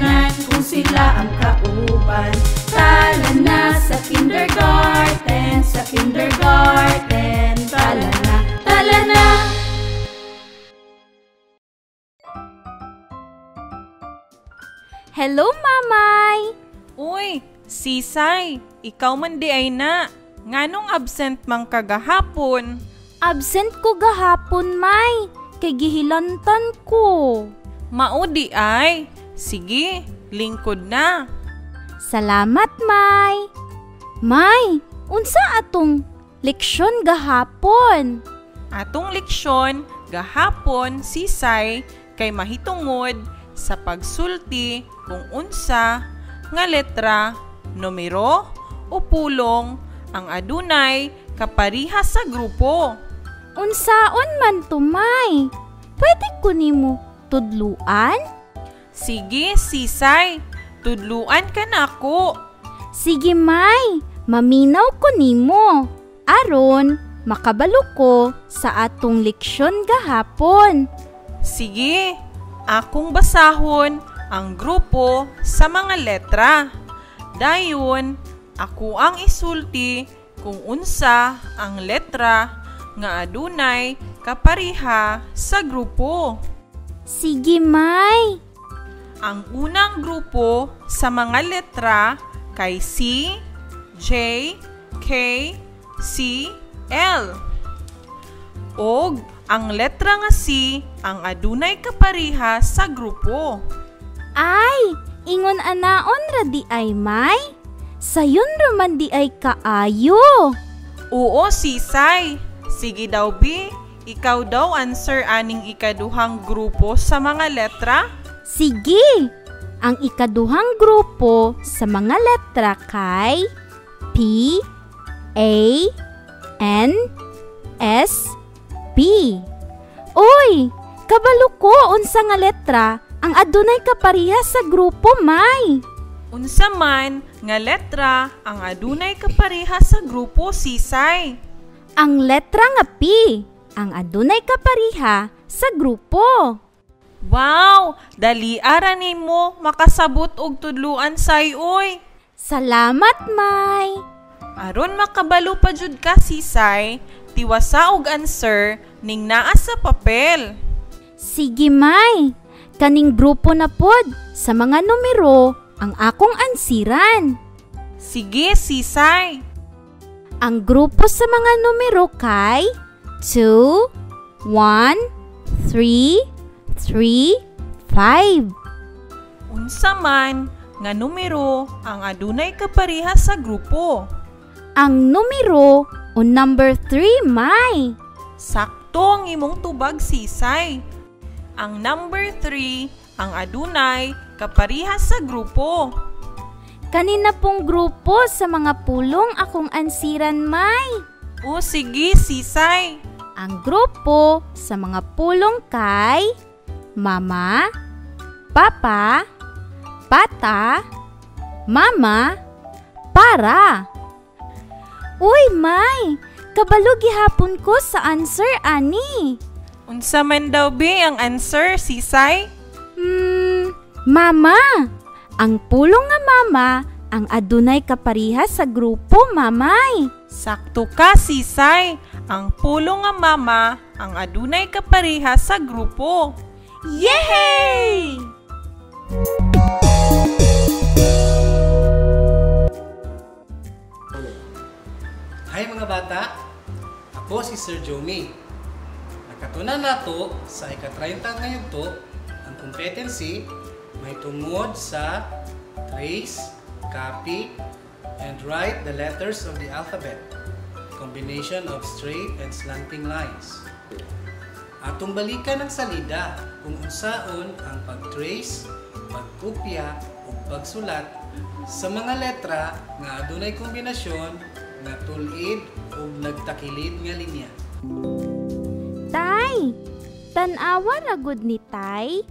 tanan kung sila ang kauban Tala na sa kindergarten Sa kindergarten Tala na, tala na Hello, Mamay! Uy, Sisay, ikaw man di ay na. Nganong absent mang kagahapon? Absent ko gahapon, May. Kay gihilantan ko. Maudi ay. Sige, lingkod na. Salamat, May. May, unsa atong leksyon gahapon? Atong leksyon, gahapon, Sisay, kay mahitungod sa pagsulti kung unsa nga letra, numero o pulong ang adunay kapariha sa grupo. Unsaon man to, May? Pwede ko nimo tudluan? Sige, Sisay, tudluan ka na ako. Sige, May. Maminaw ko nimo. Aron, makabalo ko sa atong leksyon gahapon. Sige, akong basahon ang grupo sa mga letra. Dayon, ako ang isulti kung unsa ang letra nga adunay kapariha sa grupo. Sige, May. Ang unang grupo sa mga letra kay C, J, K, C, L. Og ang letra nga C ang adunay kapariha sa grupo. Ay, ingon anaon ra di ay may? Sayon raman di ay kaayo. Oo, Sisay. Sige daw, B. Ikaw daw answer aning ikaduhang grupo sa mga letra? Sige, ang ikaduhang grupo sa mga letra kay P, A, N, S, P. Uy, kabalo ko unsa nga letra ang adunay kapariha sa grupo, May. Unsa man nga letra ang adunay kapareha sa grupo Sisay? Ang letra nga P ang adunay kapariha sa grupo. Wow! Dali ara nimo makasabot og tudluan say oy. Salamat, May. Aron makabalo pa jud ka Sisay, tiwasa og answer ning naa sa papel. Sige, May. Kaning grupo na pod sa mga numero ang akong ansiran. Sige, Sisay. Ang grupo sa mga numero kay 2, 1, 3, 3, 5. Unsa man nga numero ang adunay kapareha sa grupo? Ang numero o number 3, May. Sakto ang imong tubag Sisay. Ang number 3 ang adunay kapareha sa grupo. Kanina pong grupo sa mga pulong akong ansiran, May. O sige, Sisay. Ang grupo sa mga pulong kay Mama, Papa, Pata, Mama, Para. Uy, May! Kabalo gihapon ko sa answer, ani. Unsa man daw be ang answer, Sisay? Hmm, Mama! Ang pulong nga mama ang adunay kapariha sa grupo, Mamay. Sakto ka, Sisay. Ang pulong nga mama ang adunay kapareha sa grupo. Yay! Hi mga bata! Ako si Sir Jomi. Nakatunan nato sa ika-30 ngayon to ang competency may tungod sa trace, copy, and write the letters of the alphabet. Combination of straight and slanting lines. Atong balikan ang salida kung unsaon ang pag-trace, pagkopya o pagsulat sa mga letra nga adunay kombinasyon nga tulid o nagtakilid nga linya. Tay, tanawa ra gud ni Tay.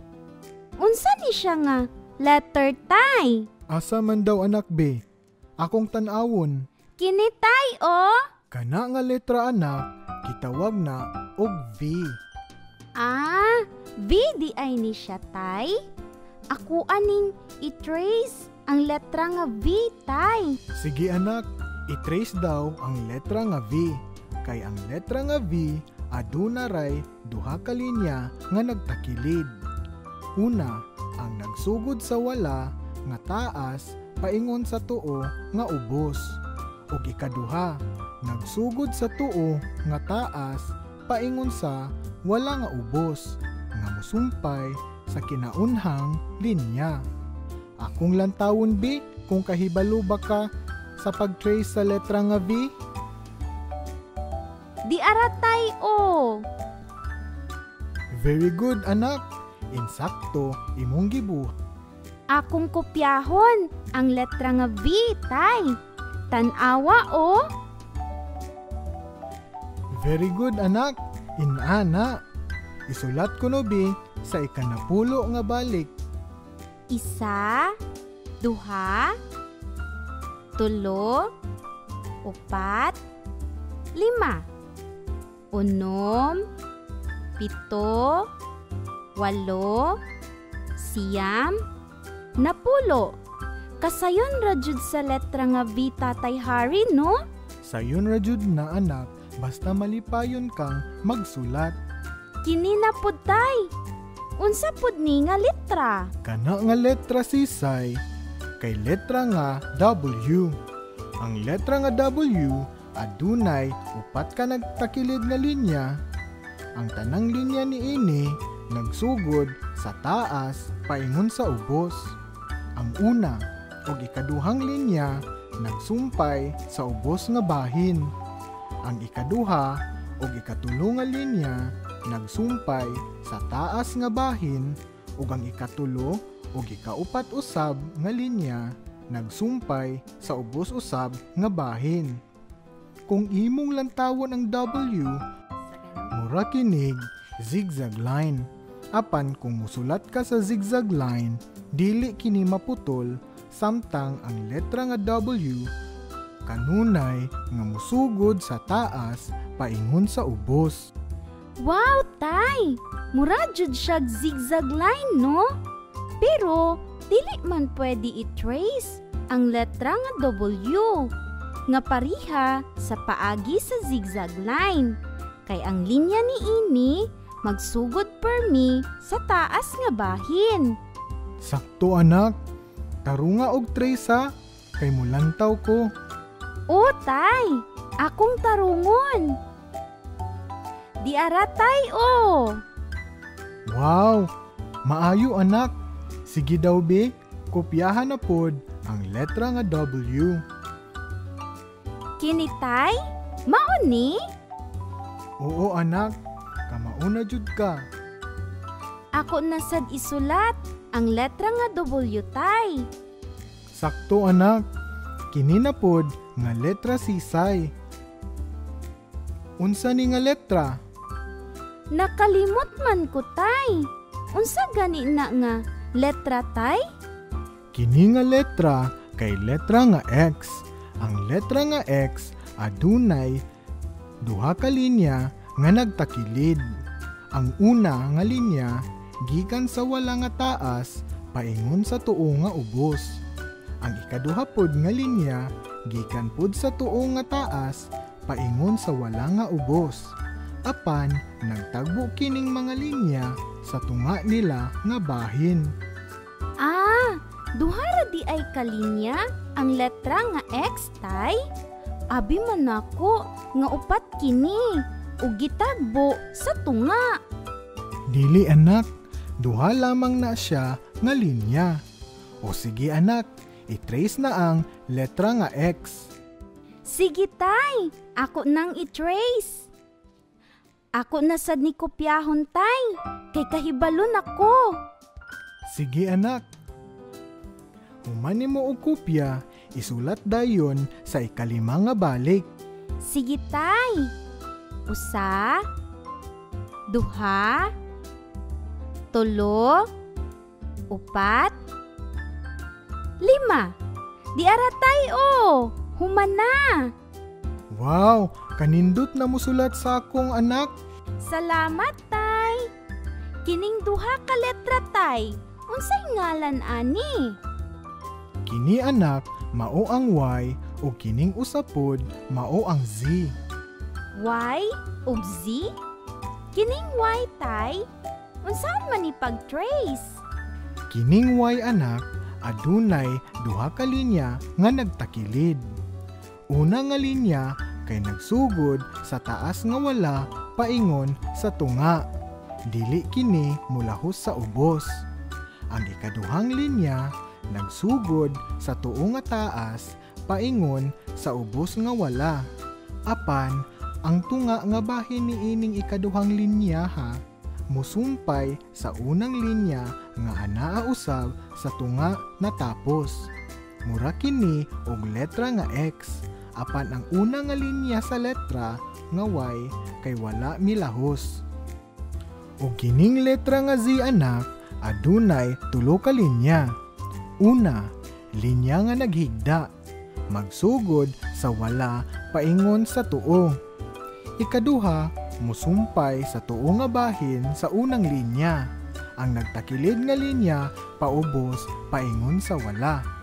Unsa ni siya nga letter Tay? Asa man daw anak be? Akong tanawon. Kini Tay oh. Kana nga letra anak, kitawag na og V. Ah, V di ay ni siya tay. Ako aning i-trace ang letra nga V tay. Sige anak, i-trace daw ang letra nga V. Kay ang letra nga V aduna ray duha ka linya nga nagtakilid. Una, ang nagsugod sa wala nga taas paingon sa tuo nga ubos. Ug ikaduha, nagsugod sa tuo nga taas paingon sa wala nga ubos nga musumpay sa kinaunhang linya. Akong lantawon bi kung kahibalo ba ka sa pag-trace sa letra nga V? Di aratay o. Very good anak. Insakto imong gibuhat. Akong kopyahon ang letra nga V tay. Tanawa o. Very good anak. Inana. Isulat ko no bi sa ikanapulo nga balik. Isa, duha, tulo, upat, lima, unom, pito, walo, siyam, napulo. Kasayon ra jud sa letra nga V tatay Harry, no? Sayon ra jud na anak basta malipayon kang magsulat. Kini na pud tay. Unsa pud ni nga letra? Kana nga letra sisay kay letra nga W. Ang letra nga W adunay upat ka nagtakilid nga linya. Ang tanang linya ni ini nagsugod sa taas paingon sa ubos. Ang una ug ikaduhang linya nagsumpay sa ubos nga bahin. Ang ikaduha ug ikatulo nga linya nagsumpay sa taas nga bahin ug ang ikatulo ug ikaupat usab nga linya nagsumpay sa ubos usab nga bahin. Kung imong lantawon ang W, mura kinig zigzag line. Apan kung musulat ka sa zigzag line, dili kini maputol samtang ang letra nga W kanunay nga musugod sa taas paingon sa ubos. Wow, tay! Mura jud siya zigzag line, no? Pero, dili man pwede i-trace ang letra nga W nga pariha sa paagi sa zigzag line. Kay ang linya ni ini magsugod permi sa taas nga bahin. Sakto anak, tarunga og trace ha, kay mulantaw ko. O, tay! Akong tarungon! Di aratay, o! Wow! Maayo anak! Sige daw be, kopyahan na pod ang letra nga W. Kinitay? Mauni? Oo anak, kamauna jud ka. Ako na sad isulat ang letra nga W, tay. Sakto anak, kini na pod nga letra sisay. Unsa ni nga letra? Nakalimot man ko, tay. Unsa gani na nga letra, tay? Kini nga letra kay letra nga X. Ang letra nga X adunay duha ka linya nga nagtakilid. Ang una nga linya gikan sa wala nga taas paingon sa tuo nga ubos. Ang ikaduha pod nga linya gikan pod sa tuo nga taas paingon sa wala nga ubos. Apan nagtagbo kining mga linya sa tunga nila nga bahin. Ah, duha ra di ay kalinya ang letra nga X, tay? Abi man ako nga upat kini ug gitagbo sa tunga. Dili anak, duha lamang na siya nga linya. O sige anak, i-trace na ang letra nga X. Sige, tay. Ako nang i-trace. Ako na sad ni kopyahon, tay. Kay kahibalon ako. Sige anak. Humani mo og kopya, isulat dayon sa ikalima nga balik. Sige, tay. Usa, duha, tulo, upat, lima. Di aratay o. Humana. Wow, kanindot na mo sulat sa akong anak. Salamat, tay. Kining duha ka letra tay. Unsay ngalan ani? Kini anak mao ang Y ug kining usapod mao ang Z. Y ug Z? Kining Y tay? Unsaon man ni pag-trace? Kining Y anak adunay duha ka linya nga nagtakilid. Una nga linya kay nagsugod sa taas nga wala paingon sa tunga. Dili kini mulahos sa ubos. Ang ikaduhang linya nagsugod sa tuo nga taas paingon sa ubos nga wala. Apan ang tunga nga bahin ni ining ikaduhang linya ha musumpay sa unang linya nga anaa usab sa tunga natapos. Mura kini og letra nga X apan ang una nga linya sa letra nga Y kay wala milahos. Og kining letra nga Z anak adunay tulo ka linya. Una, linya nga naghigda. Magsugod sa wala paingon sa tuo. Ikaduha, musumpay sa tuo nga bahin sa unang linya. Ang nagtakilid nga linya paubos paingon sa wala.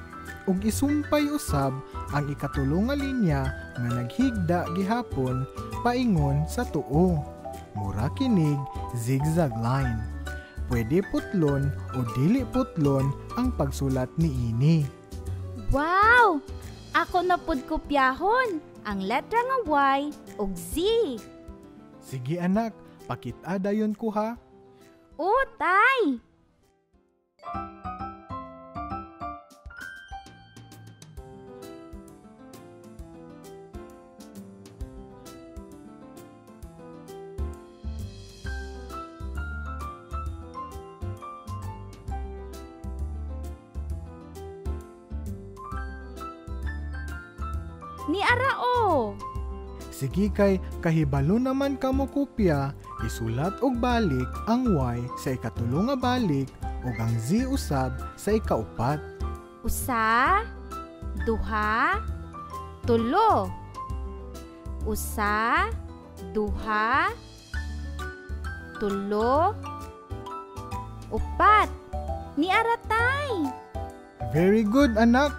Ug isumpay usab ang ikatulo nga linya nga naghigda gihapon paingon sa tuo. Mura kinig zigzag line. Pwede putlon o dili putlon ang pagsulat ni ini. Wow! Ako na pud kopyahon ang letra nga Y ug Z. Sige anak, pakita dayon ko ha. O, tay! Ni Arao. Sige kay kahibalo naman kamo kopya, isulat og balik ang Y sa ikatulo nga balik ug ang Z usab sa ikaupat. Usa, duha, tulo. Usa, duha, tulo, upat. Ni aratay. Very good anak.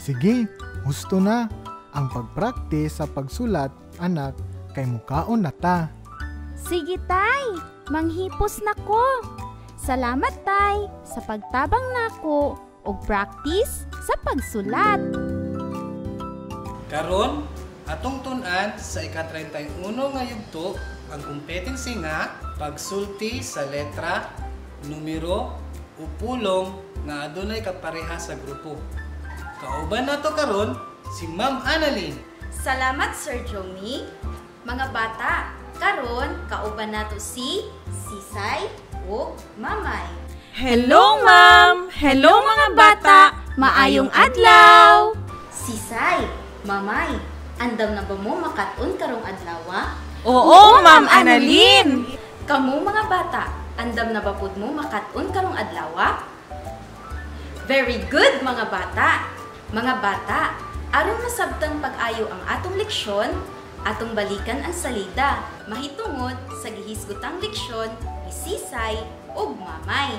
Sige, husto na ang pagpraktis sa pagsulat anak kay mukaon na ta. Sige tay, manghipos na ko. Salamat tay sa pagtabang nako og practice sa pagsulat. Karon, atong tun-an sa ika-31 nga yugto ang competency nga pagsulti sa letra, numero, o pulong nga adunay kapareha sa grupo. Kauban nato karon si Ma'am Annalyn. Salamat Sir Jomi. Mga bata, karon kauban nato si Sisay o Mamay. Hello, ma'am! Hello, mga bata! Maayong adlaw! Sisay, Mamay, andam na ba mo makaton karong adlaw? Oo, ma'am Annalyn! Kamu mga bata, andam na ba pud mo makaton karong adlaw? Very good mga bata. Mga bata, aron masabtang pag-ayo ang atong leksyon, atong balikan ang salida, mahitungod sa gihisgotang leksyon ni Sisay ug Mamay.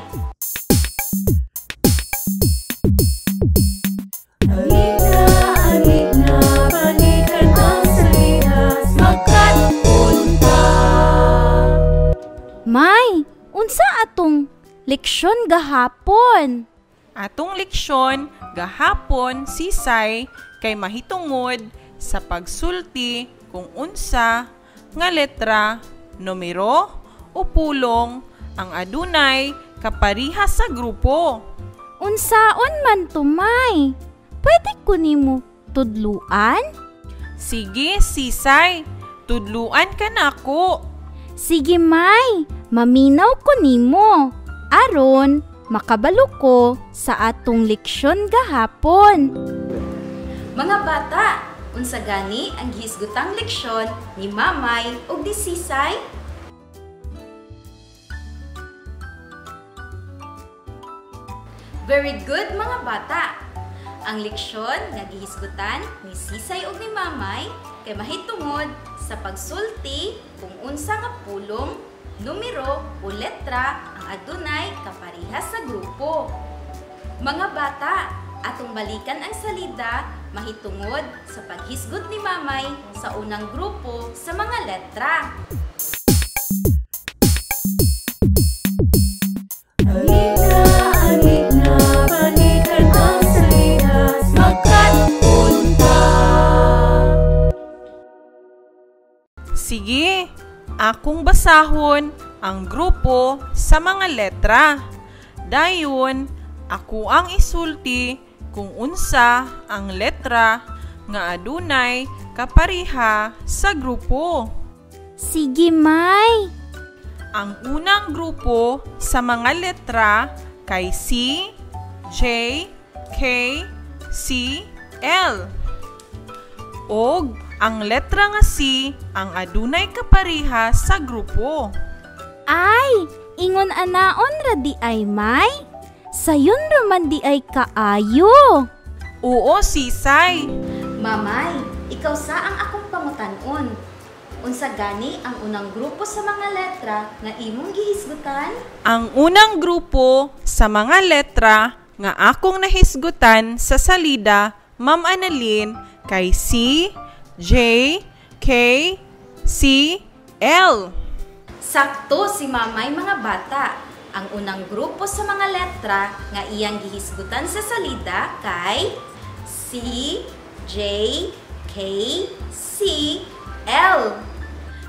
May, unsa atong leksyon gahapon? Atong leksyon, gahapon, sisay, kay mahitungod sa pagsulti kung unsa nga letra, numero, o pulong ang adunay kapariha sa grupo. Unsaon man tumay? Pwede ko nimo tudluan? Sige, sisay, tudluan ka na ako. Sige May, maminaw ko nimo. Aron, makabalo ko sa atong leksyon gahapon. Mga bata, unsa gani ang gihisgotang leksyon ni Mamay ug ni Sisay? Very good mga bata. Ang leksyon nga gihisgutan ni Sisay ug ni Mamay kay mahitungod sa pagsulti kung unsa nga pulong, numero o letra ang adunay kaparehas sa grupo. Mga bata, atong balikan ang salida mahitungod sa paghisgot ni Mamay sa unang grupo sa mga letra. Sige, akong basahon ang grupo sa mga letra. Dayon, ako ang isulti kung unsa ang letra nga adunay kapariha sa grupo. Sige, May. Ang unang grupo sa mga letra kay C, J, K, C, L. Og ang letra nga C ang adunay kapariha sa grupo. Ay, ingon anaon ra di ay May. Sayon raman di ay kaayo. Oo, sisay. Mamay, ikaw sa ang akong pangutanon. Unsa gani ang unang grupo sa mga letra nga imong gihisgutan? Ang unang grupo sa mga letra nga akong nahisgutan sa salida, Ma'am Annalyn, kay C, J, K, C, L. Sakto si Mamay mga bata. Ang unang grupo sa mga letra nga iyang gihisgutan sa salida kay C, J, K, C, L.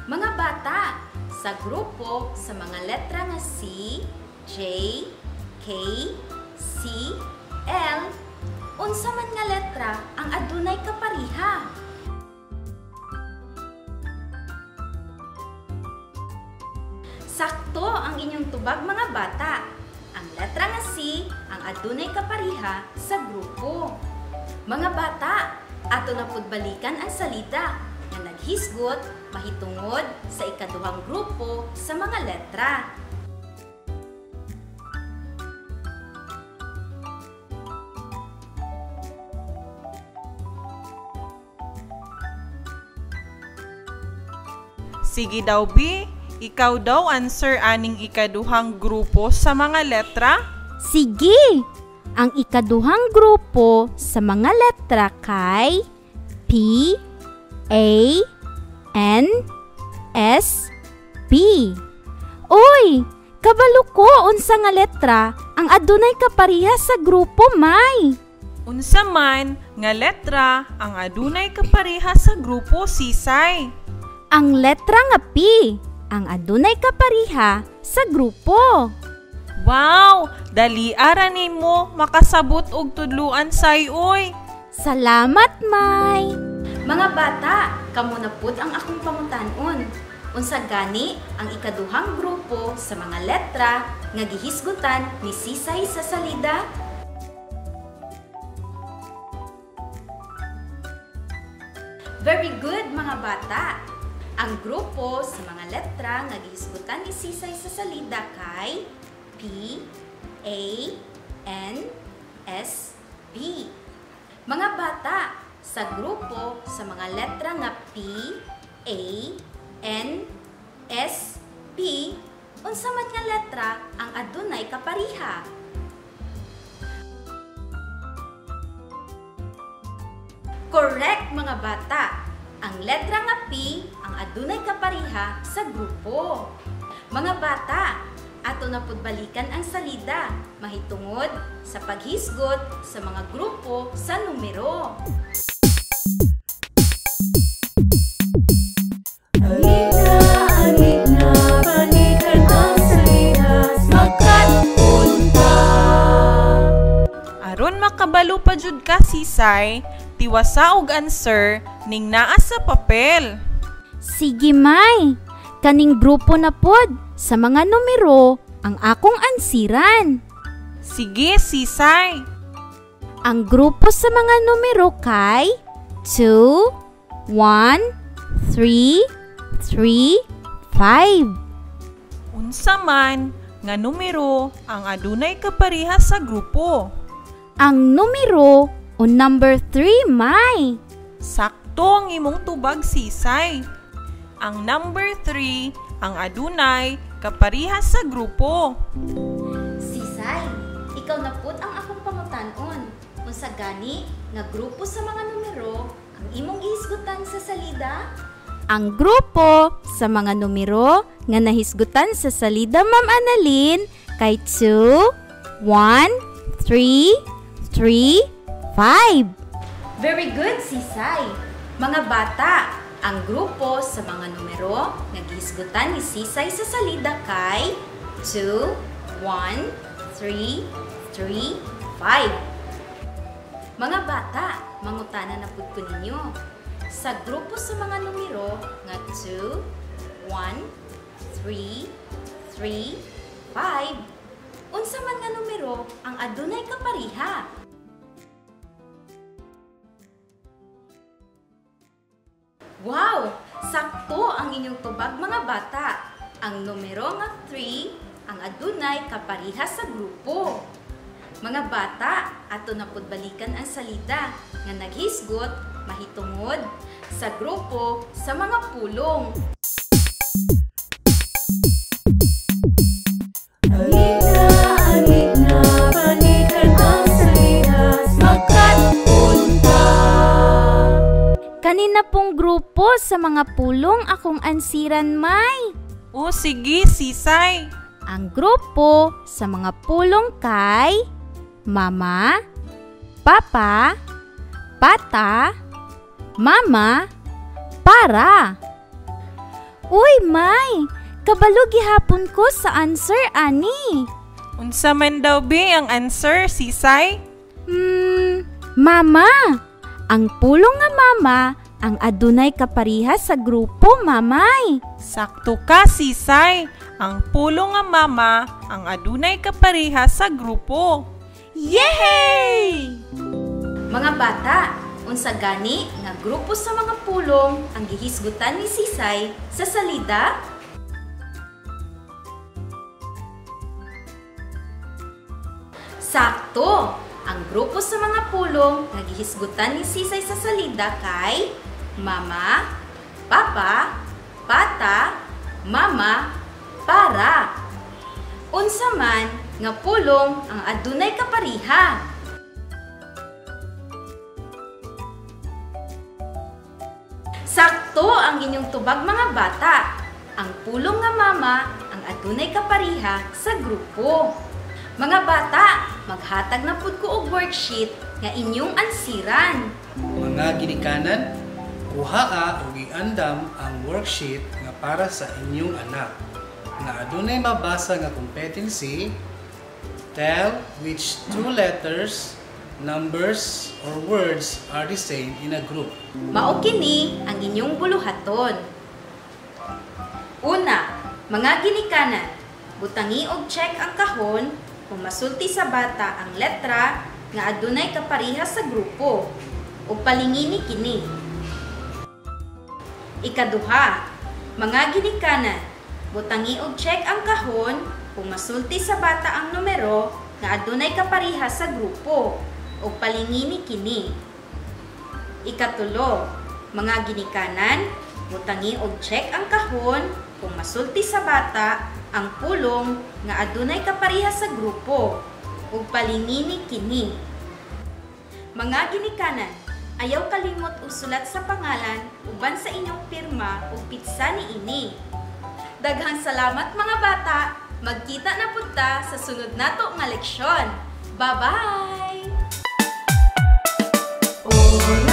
Mga bata, sa grupo sa mga letra nga C, J, K, C, L, unsa man nga letra ang adunay kapariha? Sakto ang inyong tubag mga bata. Ang letra nga C ang adunay kapariha sa grupo. Mga bata, ato na balikan ang salida nga naghisgot mahitungod sa ikaduhang grupo sa mga letra. Sige daw, B. Ikaw daw answer aning ikaduhang grupo sa mga letra? Sige! Ang ikaduhang grupo sa mga letra kay P, A, N, S, P. Uy! Kabalo ko unsa nga letra ang adunay kapariha sa grupo, May. Unsa man nga letra ang adunay kapariha sa grupo sisay? Ang letra nga P ang adunay kapariha sa grupo. Wow! Dali ara nimo makasabot og tudluan say oy. Salamat, May! Mga bata, kamo na pud ang akong pangutanon. Unsa gani ang ikaduhang grupo sa mga letra nga gihisgutan ni Sisay sa salida? Very good mga bata! Ang grupo sa mga letra nga gihisgutan ni Sisay sa salida kay P, A, N, S, B. Mga bata, sa grupo sa mga letra nga P, A, N, S, P, unsa man nga letra ang adunay kapariha? Correct mga bata! Ang letra nga P ang adunay kapariha sa grupo. Mga bata, ato na pud balikan ang salida mahitungod sa paghisgot sa mga grupo sa numero. Aron makabalo pa jud ka sisay, tiwasa og answer ning naa sa papel. Sige, May. Kaning grupo na pod sa mga numero ang akong ansiran. Sige, sisay. Ang grupo sa mga numero kay 2, 1, 3, 3, 5. Unsa man nga numero ang adunay kapariha sa grupo? Ang numero o number 3, May. Sakto ang imong tubag sisay. Ang number 3 ang adunay kaparihas sa grupo. Sisay, ikaw na pud ang akong pangutanon. Unsa gani nga grupo sa mga numero ang imong gihisgutan sa salida? Ang grupo sa mga numero nga nahisgutan sa salida Ma'am Annalyn kay 2, 1, 3, 3, 5. Very good, Sisay. Mga bata, ang grupo sa mga numero nga gihisgutan ni Sisay sa salida kay 2, 1, 3, 3, 5. Mga bata, mangutana na pud ko ninyo. Sa grupo sa mga numero nga 2, 1, 3, 3, 5, unsa man nga numero ang adunay kapariha? Wow! Sakto ang inyong tubag mga bata. Ang numero nga 3 ang adunay kapariha sa grupo. Mga bata, ato na balikan ang salida nga naghisgot mahitungod sa grupo sa mga pulong. Kanina pong grupo sa mga pulong akong ansiran may. O sige, Sisay. Ang grupo sa mga pulong kay Mama, Papa, Pata, Mama, Para. Uy, May! Kabalo gihapon ko sa answer, ani. Unsa man daw be ang answer, Sisay? Hmm, Mama! Ang pulong nga Mama ang adunay kaparihas sa grupo, Mamay. Sakto ka, Sisay. Ang pulong nga mama ang adunay kaparehas sa grupo. Yay! Mga bata, unsa gani nga grupo sa mga pulong ang gihisgutan ni Sisay sa salida? Sakto! Ang grupo sa mga pulong nga gihisgutan ni Sisay sa salida kay Mama, Papa, Pata, Mama, Para. Unsa man nga pulong ang adunay kapariha? Sakto ang inyong tubag mga bata. Ang pulong nga mama ang adunay kapariha sa grupo. Mga bata, maghatag na pud ko og worksheet nga inyong ansiran. Mga ginikanan, kuha ka o giandam ang worksheet nga para sa inyong anak. Nga adunay mabasa nga competency, tell which two letters, numbers, or words are the same in a group. Mao kini ang inyong buluhaton. Una, mga ginikanan, butangi og check ang kahon kung masulti sa bata ang letra nga adunay kapariha sa grupo ug palingini kini. Ikaduha, mga ginikanan, butangi og check ang kahon kung masulti sa bata ang numero nga adunay kapariha sa grupo ug palingini kini. Ikatulo, mga ginikanan, butangi og check ang kahon kung masulti sa bata ang pulong nga adunay kapariha sa grupo ug palingini kini. Mga ginikanan, ayaw kalimot og sulat sa pangalan uban sa inyong pirma ug pitsa ni ini. Daghang salamat mga bata. Magkita na punta sa sunod nato nga leksyon. Bye-bye! Oras